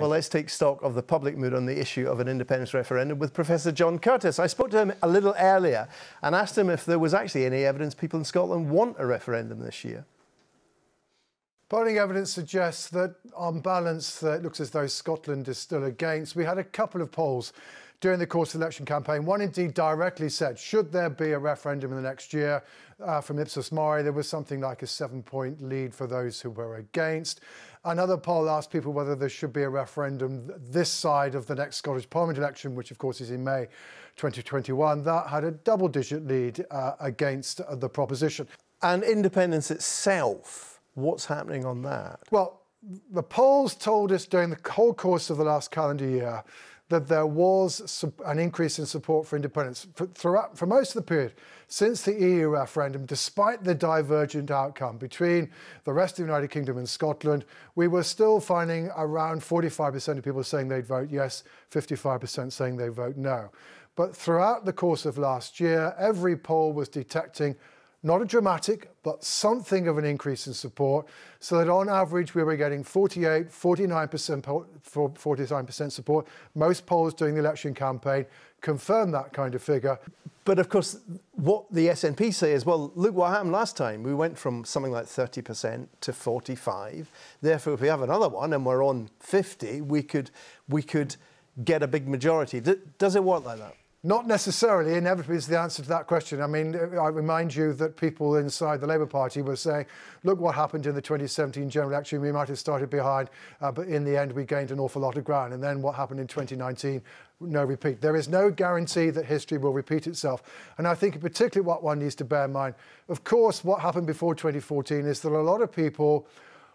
Well, let's take stock of the public mood on the issue of an independence referendum with Professor John Curtice. I spoke to him a little earlier and asked him if there was actually any evidence people in Scotland want a referendum this year. Polling evidence suggests that, on balance, uh, it looks as though Scotland is still against. We had a couple of polls during the course of the election campaign. One indeed directly said, should there be a referendum in the next year? Uh, from Ipsos Mori, there was something like a seven point lead for those who were against. Another poll asked people whether there should be a referendum this side of the next Scottish Parliament election, which of course is in May 2021. That had a double digit lead uh, against the proposition. And independence itself, what's happening on that? Well, the polls told us during the whole course of the last calendar year that there was an increase in support for independence for, throughout, for most of the period since the EU referendum, despite the divergent outcome between the rest of the United Kingdom and Scotland, we were still finding around 45% of people saying they'd vote yes, 55% saying they vote no. But throughout the course of last year, every poll was detecting not a dramatic, but something of an increase in support, so that on average we were getting 48, 49%, 49% support. Most polls during the election campaign confirm that kind of figure. But of course, what the SNP say is, well, look what happened last time. We went from something like 30% to 45. Therefore, if we have another one and we're on 50, we could, we could get a big majority. Does it work like that? Not necessarily, inevitably is the answer to that question. I mean, I remind you that people inside the Labour Party were saying, look what happened in the 2017 general election, we might have started behind, uh, but in the end we gained an awful lot of ground. And then what happened in 2019, no repeat. There is no guarantee that history will repeat itself. And I think particularly what one needs to bear in mind, of course, what happened before 2014 is that a lot of people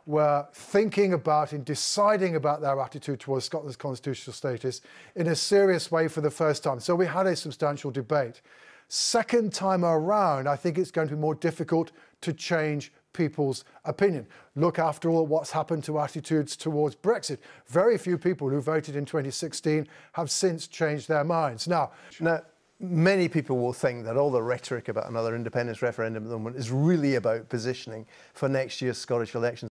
were thinking about and deciding about their attitude towards Scotland's constitutional status in a serious way for the first time. So we had a substantial debate. Second time around, I think it's going to be more difficult to change people's opinion. Look, after all, what's happened to attitudes towards Brexit. Very few people who voted in 2016 have since changed their minds. Now, now many people will think that all the rhetoric about another independence referendum at the moment is really about positioning for next year's Scottish elections.